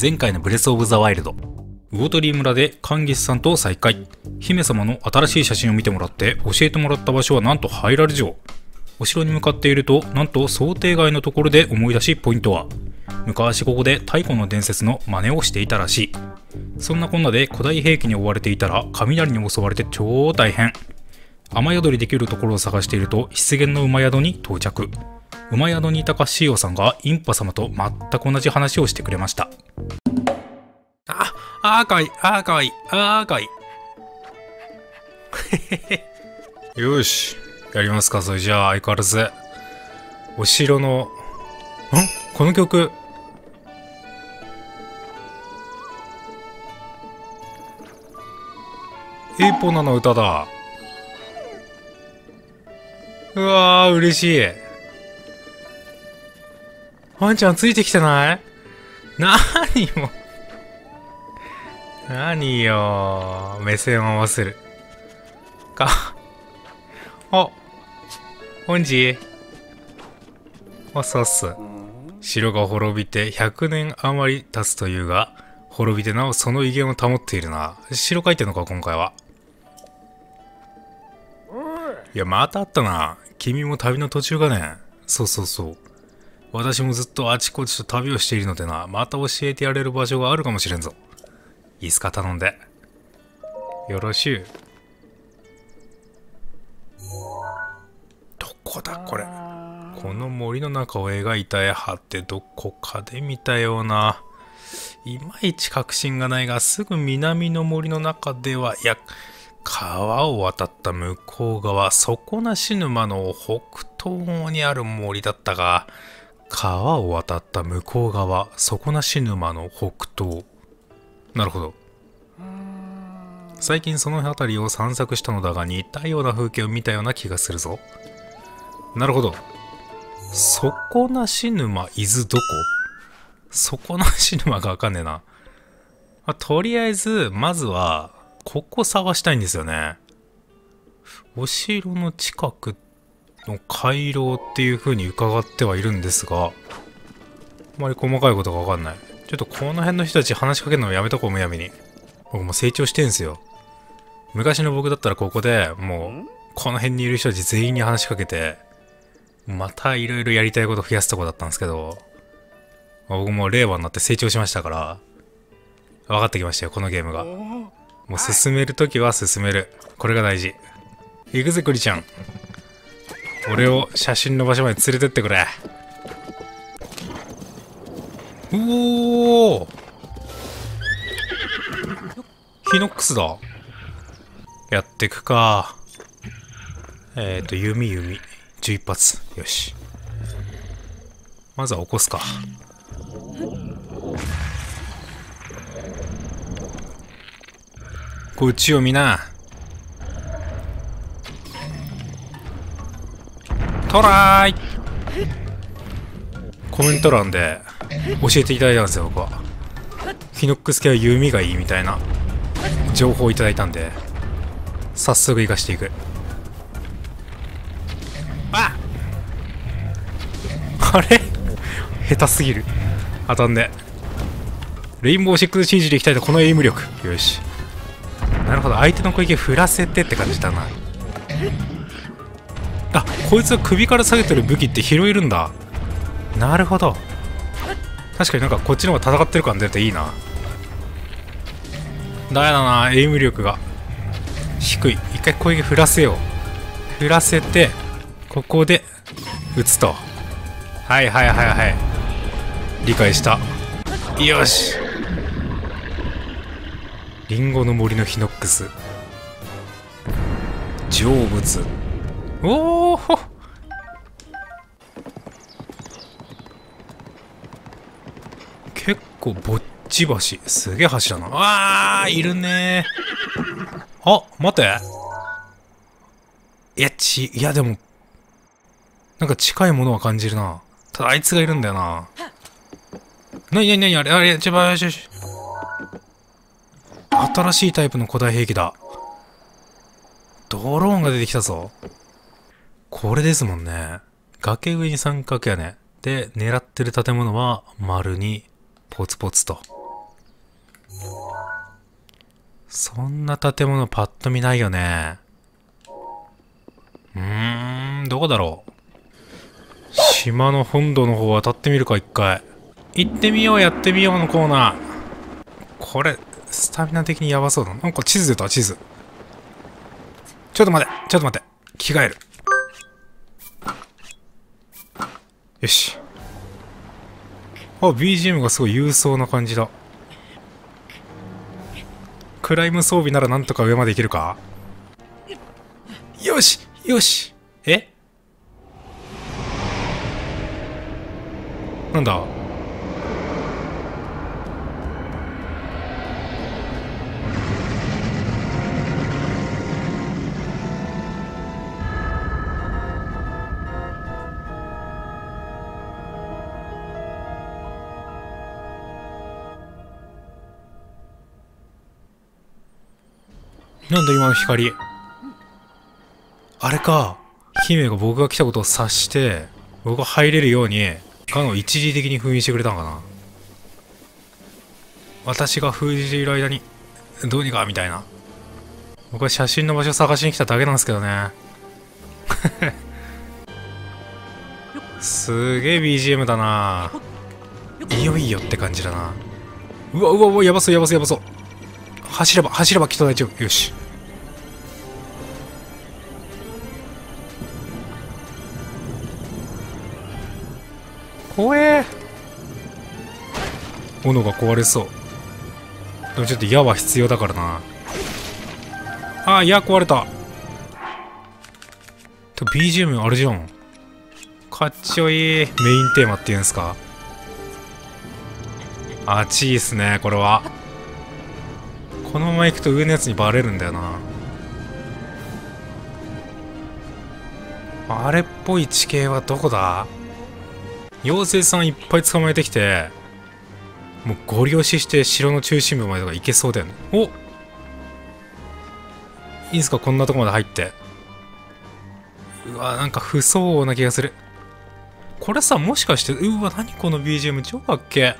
前回のブレスオブザワイルド。魚鳥村でカンギスさんと再会。姫様の新しい写真を見てもらって教えてもらった場所はなんとハイラル城。お城に向かっていると、なんと想定外のところで思い出しポイントは、昔ここで太古の伝説の真似をしていたらしい。そんなこんなで古代兵器に追われていたら雷に襲われて超大変。雨宿りできるところを探していると湿原の馬宿に到着。馬宿にいたカッシーヨさんがインパ様と全く同じ話をしてくれました。あ、あーかわいい、あーかわいい、あーかわいい。よし、やりますか、それじゃあ、相変わらず。お城の、ん？この曲。エーポナの歌だ。うわー、嬉しい。ワンちゃんついてきてない？なにも。何よ？目線を合わせる。か。あ、ホンジおそうっす。城が滅びて100年余り経つというが、滅びてなおその威厳を保っているな。城書いてんのか、今回は。いや、またあったな。君も旅の途中かね。そうそうそう。私もずっとあちこちと旅をしているのでな、また教えてやれる場所があるかもしれんぞ。いいっすか、頼んで。よろしゅう。どこだ、これ。この森の中を描いた絵葉ってどこかで見たような。いまいち確信がないが、すぐ南の森の中では、いや、川を渡った向こう側、底なし沼の北東にある森だったが、川を渡った向こう側、底なし沼の北東。なるほど。最近その辺りを散策したのだが似たような風景を見たような気がするぞ。なるほど。底なし沼、伊豆どこ？底なし沼がわかんねえな。まあ、とりあえず、まずは、ここ探したいんですよね。お城の近くの回廊っていう風に伺ってはいるんですが、あまり細かいことがわかんない。ちょっとこの辺の人たち話しかけるのやめとこう、むやみに。僕も成長してんすよ。昔の僕だったらここでもう、この辺にいる人たち全員に話しかけて、またいろいろやりたいこと増やすとこだったんですけど、僕も令和になって成長しましたから、分かってきましたよ、このゲームが。もう進めるときは進める。これが大事。行くぜ、クリちゃん。俺を写真の場所まで連れてってくれ。うおヒノックスだ。やってくか。えっ、ー、と、弓弓。11発。よし。まずは起こすか。こっちを見な。トライコメント欄で教えていただいたんですよ、僕は。フィノックス系は弓がいいみたいな情報をいただいたんで、早速行かしていく。ああれ？下手すぎる。当たんで。レインボーシックスシージでいきたいとこのエイム力。よし。なるほど、相手の攻撃を振らせてって感じだな。あこいつは首から下げてる武器って拾えるんだ。なるほど。確かになんかこっちの方が戦ってる感出ていいな。だやだなエイム力が。低い。一回攻撃振らせよう。振らせてここで撃つと。はいはいはいはい。理解した。よし。リンゴの森のヒノックス。成仏。おお結構ぼっち橋すげえ橋だな。あーいるね。あ待て。いやちいやでもなんか近いものは感じるな。ただあいつがいるんだよな。なになになにあれあれちょばよしよし新しいタイプの古代兵器だ。ドローンが出てきたぞ。これですもんね。崖上に三角屋根。で、狙ってる建物は丸にポツポツと。そんな建物パッと見ないよね。うーん、どこだろう。島の本土の方渡ってみるか、一回。行ってみよう、やってみようのコーナー。これ、スタミナ的にやばそうだ。ななんか地図出た、地図。ちょっと待て、ちょっと待て。着替える。よし。あ、BGM がすごい勇壮な感じだ。クライム装備ならなんとか上まで行けるか？よしよしえ？なんだ？なんだ今の光。あれか姫が僕が来たことを察して僕が入れるようにガンを一時的に封印してくれたのかな。私が封じている間にどうにかみたいな。僕は写真の場所を探しに来ただけなんですけどね。すげえ BGM だな。いよいよって感じだな。うわうわうわやばそうやばそうやばそう。走れば走ればきっと大丈夫よし。怖え。斧が壊れそう。でもちょっと矢は必要だからな。ああ矢壊れた。と BGM あれじゃん。かっちょいい。メインテーマっていうんすか。あちいっすねこれは。このまま行くと上のやつにバレるんだよな。あれっぽい地形はどこだ？妖精さんいっぱい捕まえてきてもうゴリ押しして城の中心部までとか行けそうだよね。おいいんすかこんなとこまで入って。うわなんか不相応な気がする。これさもしかしてうわ何この BGM 超かっけ？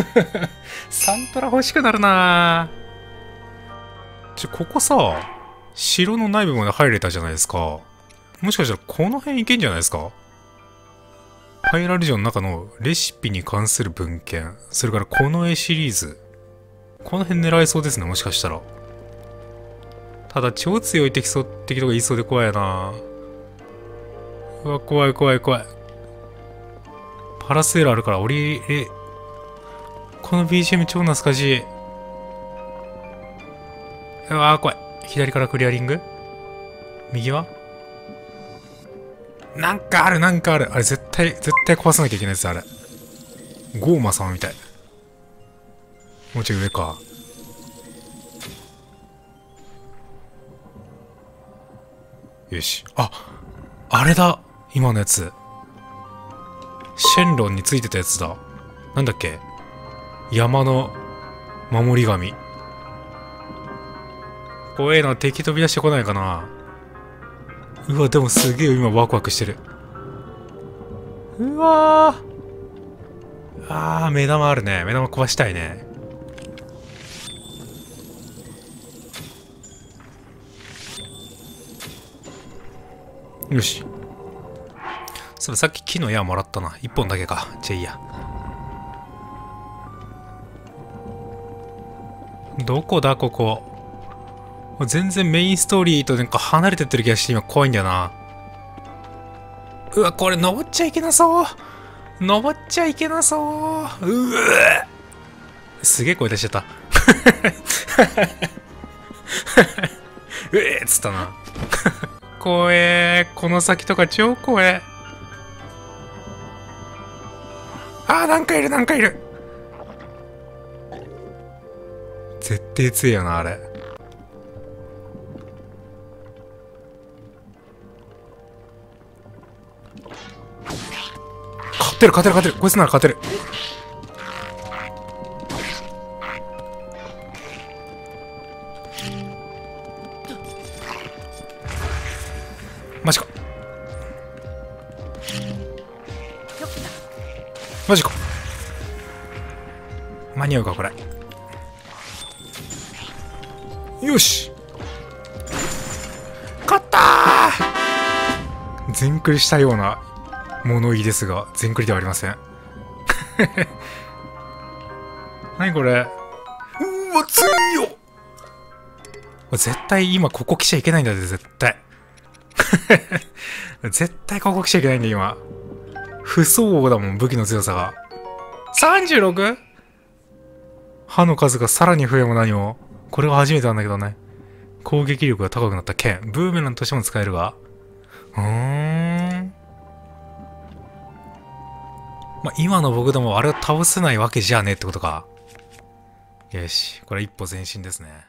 サントラ欲しくなるな。ちょここさ城の内部まで入れたじゃないですか。もしかしたらこの辺行けんじゃないですか？パイラルジョンの中のレシピに関する文献、それからこの絵シリーズ。この辺狙えそうですね、もしかしたら。ただ、超強い敵そ敵とか言いそうで怖いなうわ、怖い怖い怖い。パラセールあるから降りれ、この BGM 超懐かしい。うわ怖い。左からクリアリング右は？なんかある、なんかある。あれ、絶対、絶対壊さなきゃいけないやつ、あれ。ゴーマ様みたい。もうちょい上か。よし。あ、あれだ今のやつ。シェンロンについてたやつだ。なんだっけ山の守り神。怖えな、敵飛び出してこないかな。うわでもすげえ今ワクワクしてる。うわー。あー目玉あるね。目玉壊したいね。よし。それさっき木の矢もらったな。1本だけか。じゃあいいや。どこだここ？全然メインストーリーとなんか離れてってる気がして今怖いんだよな。うわ、これ登っちゃいけなそう。登っちゃいけなそう。うわすげえ声出しちゃった。うえっつったな。怖えこの先とか超怖えあーなんかいるなんかいる絶対強いよなあれてる勝てる勝てる。こいつなら勝てる。マジか。マジか。間に合うかこれ。よし。勝ったー。全クリしたような物言いですが、全クリではありません。何これ？うわ、強いよ絶対今ここ来ちゃいけないんだぜ、絶対。絶対ここ来ちゃいけないんだ、今。不相応だもん、武器の強さが。36? 歯の数がさらに増えも何も。これは初めてなんだけどね。攻撃力が高くなった剣。ブーメランとしても使えるが。うーん。まあ、今の僕でもあれを倒せないわけじゃねえってことか。よし。これ一歩前進ですね。